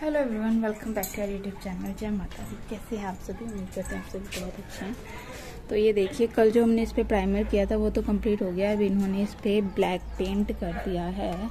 Hello everyone welcome back to our YouTube channel जय माता दी। कैसे हैं आप सभी? उम्मीद करते हैं आप सभी बहुत अच्छे हैं। तो ये देखिए, कल जो हमने इस पर प्राइमर किया था, वो तो कंप्लीट हो गया। है अभी इन्होंने इस पर ब्लैक पेंट कर दिया है।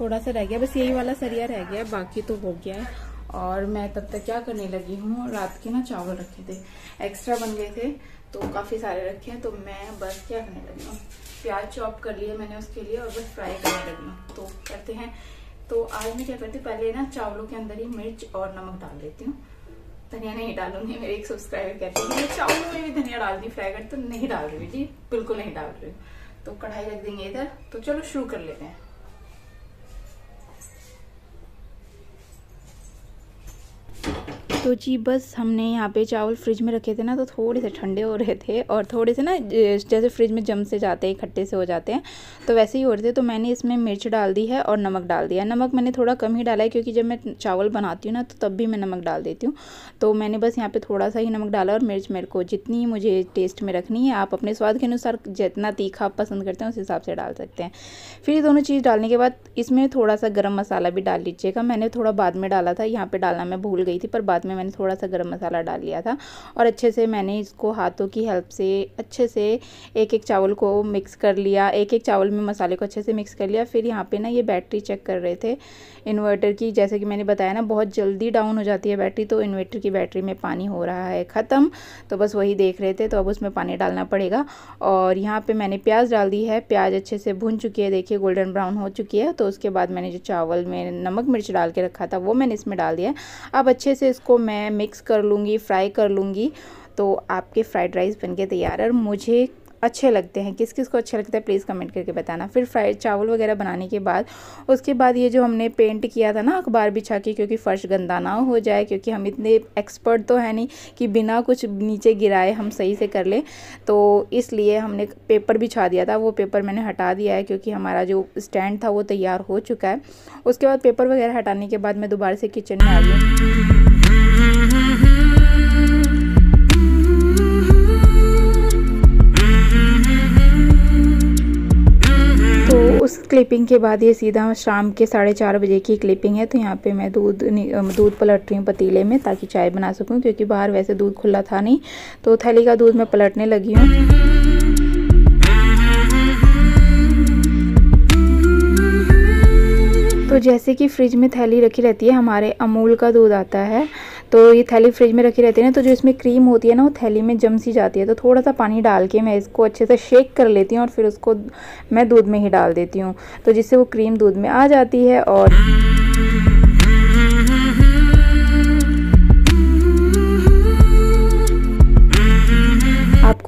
थोड़ा सा रह गया, बस यही वाला सरिया रह गया, बाकी तो हो गया है। और मैं तब तक क्या करने लगी हूँ, रात के ना चावल रखे थे। एक्स्ट्रा बन गए थे तो काफ़ी सारे रखे हैं। तो मैं बस क्या करने लगी हूँ, प्याज चॉप कर लिए मैंने उसके लिए और बस फ्राई करने लगी हूँ। तो करते हैं। तो आज मैं क्या करती हूँ, पहले ना चावलों के अंदर ही मिर्च और नमक डाल देती हूँ। धनिया नहीं डालूँगी, मेरे एक सब्सक्राइबर कहते हैं, मैं चावलों में भी धनिया डाल दी फ्राई कर तो नहीं डाल रही हूँ जी, बिल्कुल नहीं डाल रही हूँ। तो कढ़ाई रख देंगे इधर तो चलो शुरू कर लेते हैं। तो जी, बस हमने यहाँ पे चावल फ्रिज में रखे थे ना तो थोड़े से ठंडे हो रहे थे और थोड़े से ना जैसे फ्रिज में जम से जाते हैं, इकट्ठे से हो जाते हैं तो वैसे ही हो रहे थे तो मैंने इसमें मिर्च डाल दी है और नमक डाल दिया नमक मैंने थोड़ा कम ही डाला है, क्योंकि जब मैं चावल बनाती हूँ ना तो तब भी मैं नमक डाल देती हूँ। तो मैंने बस यहाँ पर थोड़ा सा ही नमक डाला और मिर्च मेरे को जितनी मुझे टेस्ट में रखनी है, आप अपने स्वाद के अनुसार जितना तीखा आप पसंद करते हैं, उस हिसाब से डाल सकते हैं। फिर ये दोनों चीज़ डालने के बाद इसमें थोड़ा सा गर्म मसाला भी डाल लीजिएगा। मैंने थोड़ा बाद में डाला था, यहाँ पर डालना मैं भूल गई थी, पर बाद में मैंने थोड़ा सा गर्म मसाला डाल लिया था और अच्छे से मैंने इसको हाथों की हेल्प से अच्छे से एक एक चावल को मिक्स कर लिया, एक एक चावल में मसाले को अच्छे से मिक्स कर लिया। फिर यहाँ पर ना ये बैटरी चेक कर रहे थे इन्वर्टर की। जैसे कि मैंने बताया ना, बहुत जल्दी डाउन हो जाती है बैटरी तो इन्वर्टर की बैटरी में पानी हो रहा है ख़त्म। तो बस वही देख रहे थे तो अब उसमें पानी डालना पड़ेगा। और यहाँ पे मैंने प्याज डाल दी है। प्याज अच्छे से भुन चुकी है, देखिए गोल्डन ब्राउन हो चुकी है। तो उसके बाद मैंने जो चावल में नमक मिर्च डाल के रखा था, वो मैंने इसमें डाल दिया अब अच्छे से इसको मैं मिक्स कर लूँगी फ्राई कर लूँगी तो आपके फ्राइड राइस बन के तैयार है और मुझे अच्छे लगते हैं। किस किस को अच्छा लगता है प्लीज़ कमेंट करके बताना। फिर फ्राइड चावल वगैरह बनाने के बाद, उसके बाद ये जो हमने पेंट किया था ना अखबार बिछा के, क्योंकि फ़र्श गंदा ना हो जाए, क्योंकि हम इतने एक्सपर्ट तो है नहीं कि बिना कुछ नीचे गिराए हम सही से कर लें तो इसलिए हमने पेपर बिछा दिया था। वो पेपर मैंने हटा दिया है, क्योंकि हमारा जो स्टैंड था वो तैयार हो चुका है। उसके बाद पेपर वगैरह हटाने के बाद मैं दोबारा से किचन में आ गया क्लिपिंग के बाद ये सीधा शाम के साढ़े चार बजे की क्लिपिंग है तो यहाँ पे मैं दूध दूध पलट रही हूँ पतीले में ताकि चाय बना सकूँ, क्योंकि बाहर वैसे दूध खुला था नहीं तो थैली का दूध मैं पलटने लगी हूँ। तो जैसे कि फ्रिज में थैली रखी रहती है, हमारे अमूल का दूध आता है तो ये थैली फ्रिज में रखी रहती है ना तो जो इसमें क्रीम होती है ना, वो थैली में जम सी जाती है। तो थोड़ा सा पानी डाल के मैं इसको अच्छे से शेक कर लेती हूँ और फिर उसको मैं दूध में ही डाल देती हूँ। तो जिससे वो क्रीम दूध में आ जाती है और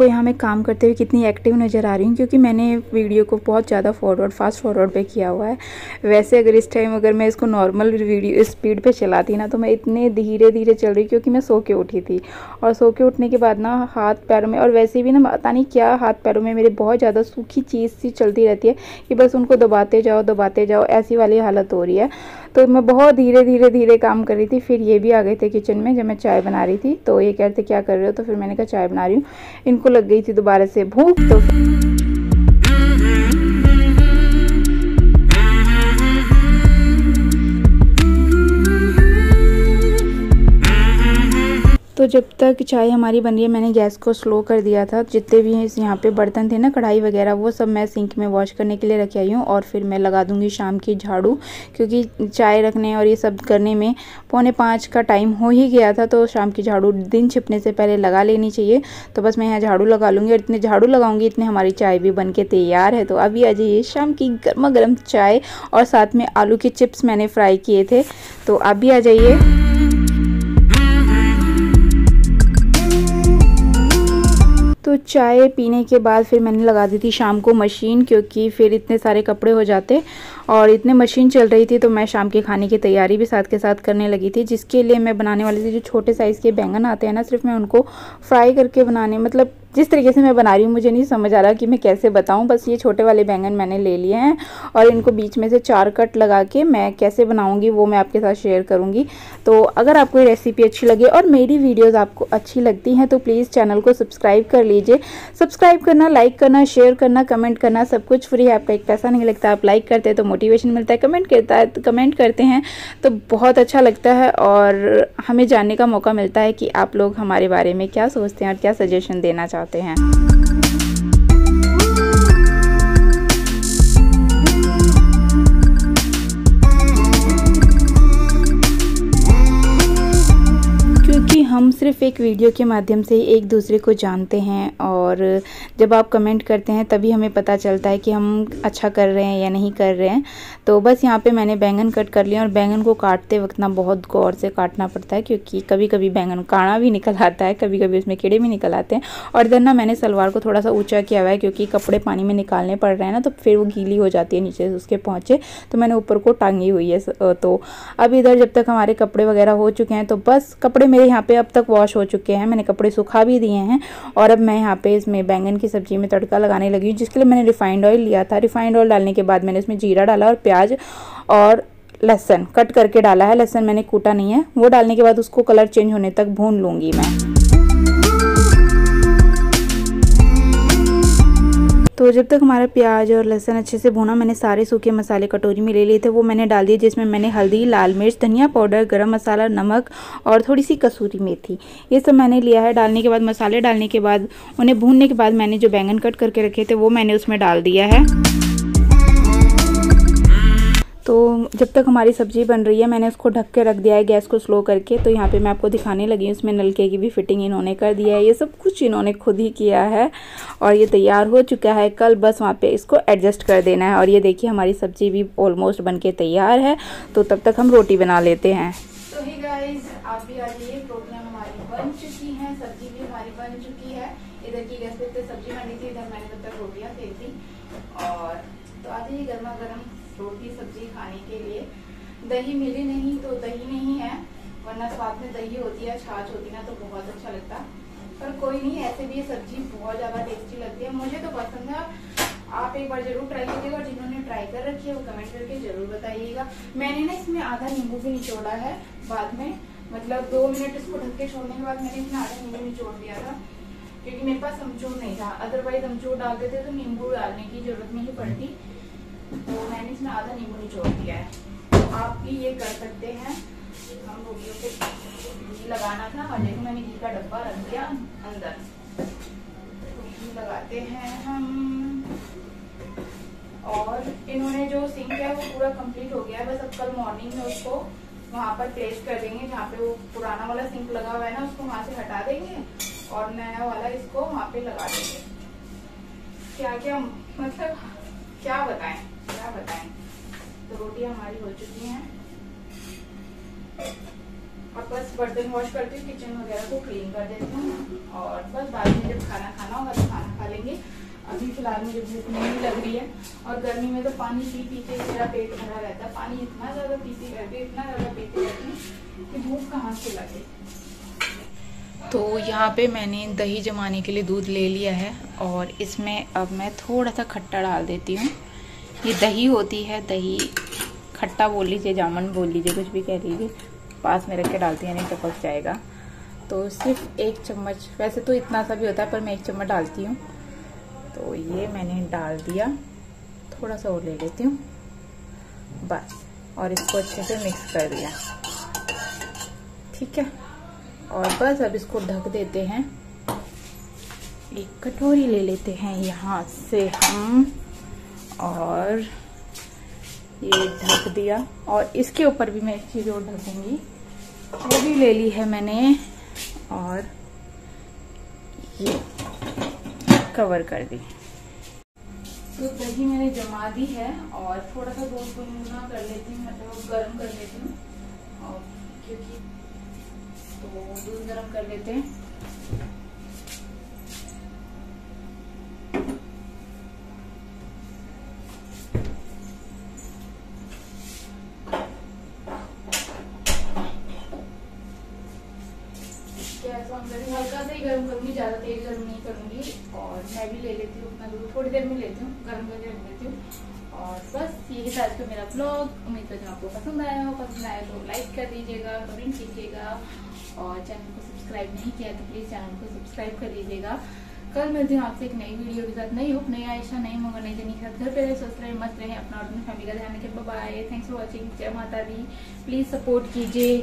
आपको यहाँ मैं काम करते हुए कितनी एक्टिव नज़र आ रही हूँ, क्योंकि मैंने वीडियो को बहुत ज़्यादा फॉरवर्ड फास्ट फॉरवर्ड पे किया हुआ है। वैसे अगर इस टाइम अगर मैं इसको नॉर्मल वीडियो स्पीड पे चलाती ना तो मैं इतने धीरे धीरे चल रही क्योंकि मैं सो के उठी थी। और सो के उठने के बाद ना हाथ पैरों में, और वैसे भी ना, पता नहीं क्या हाथ पैरों में मेरे बहुत ज़्यादा सूखी चीज़ सी चलती रहती है कि बस उनको दबाते जाओ दबाते जाओ, ऐसी वाली हालत हो रही है। तो मैं बहुत धीरे धीरे धीरे काम कर रही थी। फिर ये भी आ गए थे किचन में, जब मैं चाय बना रही थी। तो ये कह रहे थे क्या कर रहे हो? तो फिर मैंने कहा, चाय बना रही हूँ। इनको लग गई थी दोबारा से भूख तो तो जब तक चाय हमारी बन रही है, मैंने गैस को स्लो कर दिया था। जितने भी इस यहाँ पे बर्तन थे ना, कढ़ाई वगैरह, वो सब मैं सिंक में वॉश करने के लिए रखे आई हूँ और फिर मैं लगा दूँगी शाम की झाड़ू। क्योंकि चाय रखने और ये सब करने में पौने पाँच का टाइम हो ही गया था तो शाम की झाड़ू दिन छिपने से पहले लगा लेनी चाहिए। तो बस मैं यहाँ झाड़ू लगा लूँगी और इतने झाड़ू लगाऊँगी, इतने हमारी चाय भी बन के तैयार है। तो अभी आ जाइए शाम की गर्मा गर्म चाय और साथ में आलू के चिप्स मैंने फ्राई किए थे। तो अभी आ जाइए। तो चाय पीने के बाद फिर मैंने लगा दी थी शाम को मशीन, क्योंकि फिर इतने सारे कपड़े हो जाते और इतने मशीन चल रही थी तो मैं शाम के खाने की तैयारी भी साथ के साथ करने लगी थी, जिसके लिए मैं बनाने वाली थी जो छोटे साइज़ के बैंगन आते हैं ना, सिर्फ़ मैं उनको फ्राई करके बनाने मतलब जिस तरीके से मैं बना रही हूँ, मुझे नहीं समझ आ रहा कि मैं कैसे बताऊँ। बस ये छोटे वाले बैंगन मैंने ले लिए हैं और इनको बीच में से चार कट लगा के मैं कैसे बनाऊँगी वो मैं आपके साथ शेयर करूँगी। तो अगर आपको ये रेसिपी अच्छी लगे और मेरी वीडियोज़ आपको अच्छी लगती हैं तो प्लीज़ चैनल को सब्सक्राइब कर लीजिए। सब्सक्राइब करना, लाइक करना, शेयर करना, कमेंट करना, सब कुछ फ्री है, आपका एक पैसा नहीं लगता, आप लाइक करते हैं तो मोटिवेशन मिलता है, कमेंट करता है, कमेंट करते हैं तो बहुत अच्छा लगता है और हमें जानने का मौका मिलता है कि आप लोग हमारे बारे में क्या सोचते हैं और क्या सजेशन देना चाहते हैं। जाते हैं। हम सिर्फ़ एक वीडियो के माध्यम से एक दूसरे को जानते हैं और जब आप कमेंट करते हैं तभी हमें पता चलता है कि हम अच्छा कर रहे हैं या नहीं कर रहे हैं। तो बस यहाँ पे मैंने बैंगन कट कर लिया और बैंगन को काटते वक्त ना बहुत गौर से काटना पड़ता है क्योंकि कभी कभी बैंगन काड़ा भी निकल आता है कभी कभी उसमें कीड़े भी निकल आते हैं और इधर ना मैंने सलवार को थोड़ा सा ऊँचा किया हुआ है क्योंकि कपड़े पानी में निकालने पड़ रहे हैं ना तो फिर वो गीली हो जाती है नीचे से उसके पहुँचे तो मैंने ऊपर को टांगी हुई है तो अब इधर जब तक हमारे कपड़े वगैरह हो चुके हैं तो बस कपड़े मेरे यहाँ पे अब तक वॉश हो चुके हैं। मैंने कपड़े सुखा भी दिए हैं और अब मैं यहाँ पे इसमें बैंगन की सब्ज़ी में तड़का लगाने लगी हूँ, जिसके लिए मैंने रिफाइंड ऑयल लिया था। रिफाइंड ऑयल डालने के बाद मैंने इसमें जीरा डाला और प्याज और लहसन कट करके डाला है। लहसन मैंने कूटा नहीं है। वो डालने के बाद उसको कलर चेंज होने तक भून लूँगी मैं। तो जब तक हमारा प्याज और लहसुन अच्छे से भुना, मैंने सारे सूखे मसाले कटोरी में ले लिए थे, वो मैंने डाल दिए, जिसमें मैंने हल्दी, लाल मिर्च, धनिया पाउडर, गरम मसाला, नमक और थोड़ी सी कसूरी मेथी। ये सब मैंने लिया है डालने के बाद, मसाले डालने के बाद, उन्हें भूनने के बाद मैंने जो बैंगन कट करके रखे थे, वो मैंने उसमें डाल दिया है। तो जब तक हमारी सब्ज़ी बन रही है, मैंने उसको ढक के रख दिया है गैस को स्लो करके। तो यहाँ पे मैं आपको दिखाने लगी हूँ, इसमें नलके की भी फिटिंग इन्होंने कर दिया है। ये सब कुछ इन्होंने खुद ही किया है और ये तैयार हो चुका है। कल बस वहाँ पे इसको एडजस्ट कर देना है और ये देखिए, हमारी सब्ज़ी भी ऑलमोस्ट बन के तैयार है। तो तब तक हम रोटी बना लेते हैं। तो ही आप भी आ और तो गर्मा गर्म रोटी सब्ज़ी खाने के लिए। दही मिली नहीं तो दही नहीं है, वरना स्वाद में दही होती है, छाछ होती ना तो बहुत अच्छा लगता। पर कोई नहीं, ऐसे भी ये सब्ज़ी बहुत ज़्यादा टेस्टी लगती है। मुझे तो पसंद है, आप एक बार ज़रूर ट्राई कीजिएगा और जिन्होंने ट्राई कर रखी है, वो कमेंट करके ज़रूर बताइएगा। मैंने ना इसमें आधा नींबू भी निचोड़ा है बाद में। मतलब दो मिनट इसको ढक के छोड़ने के बाद मैंने इसमें आधा नींबू निचोड़ दिया था, क्योंकि मेरे पास अमचूर नहीं था। अदरवाइज़ अमचूर डाल देते तो नींबू डालने की ज़रूरत नहीं पड़ती। तो मैंने इसमें आधा नींबू निचोड़ दिया है। तो आप भी ये कर सकते हैं। हम रोटियों पे घी लगाना था, और देखो मैंने घी का डब्बा रख दिया अंदर। तो घी लगाते हैं हम। और इन्होंने जो सिंक है, वो पूरा कंप्लीट हो गया है। बस अब कल मॉर्निंग में उसको वहाँ पर प्लेस कर देंगे, जहाँ पे वो पुराना वाला सिंक लगा हुआ है ना, उसको वहाँ से हटा देंगे। और नया वाला इसको वहाँ पे लगा देंगे। क्या क्या मतलब क्या बताएँ? क्या बताएँ? तो रोटी हमारी हो चुकी हैं। और बस बर्तन वॉश करती हूँ किचन वगैरह को क्लीन कर देती हूँ। और बस बाद में जब खाना खाना होगा तो खाना खा लेंगे। अभी फ़िलहाल मुझे भूख नहीं लग रही है। और गर्मी में तो पानी पी पी के मेरा पेट भरा रहता है। पानी इतना ज़्यादा पीती रहती है, इतना ज़्यादा पीती रहती है कि भूख कहाँ से लगे। तो यहाँ पे मैंने दही जमाने के लिए दूध ले लिया है। और इसमें अब मैं थोड़ा सा खट्टा डाल देती हूँ। ये दही होती है, दही, खट्टा बोल लीजिए, जामुन बोल लीजिए, कुछ भी कह लीजिए, पास में रख के डालती है नहीं तो पक जाएगा। तो सिर्फ़ एक चम्मच, वैसे तो इतना सा भी होता है, पर मैं एक चम्मच डालती हूँ। तो ये मैंने डाल दिया, थोड़ा सा और ले लेती हूँ, बस। और इसको अच्छे से मिक्स कर दिया। ठीक है? और बस अब इसको ढक देते हैं। एक कटोरी ले लेते हैं, यहाँ से हम और ये ढक दिया। और इसके ऊपर भी मैं एक चीज़ और ढकूँगी। वो भी ले ली है मैंने। और ये कवर कर दी। तो दही मैंने जमा दी है और थोड़ा सा दूध गुनगुना कर लेती हूँ मतलब गर्म कर लेती हूँ। और क्योंकि तो दूध गर्म कर लेते हैं। हल्का सा ही गर्म करूँगी, ज़्यादा तेज गर्म नहीं करूँगी, और मैं भी ले लेती हूँ अपना दूध थोड़ी देर में लेती हूँ, गर्म करके रख देती हूँ। और बस यही था आज का मेरा ब्लॉग उम्मीद करती हूँ आपको पसंद आया हो, पसंद आया तो लाइक कर दीजिएगा कमेंट कीजिएगा, और चैनल को सब्सक्राइब नहीं किया तो प्लीज़ चैनल को सब्सक्राइब कर लीजिएगा कल मिलती हूँ आपसे एक नई वीडियो के साथ। नई होप नई आयशा, नई मंगल, नई जनी के साथ। घर पे रहे, स्वस्थ रहे, मस्त रहे, अपना और अपनी फैमिली का ध्यान रखें। बाय थैंक्स फॉर वॉचिंग जय माता दी। प्लीज़ सपोर्ट कीजिए।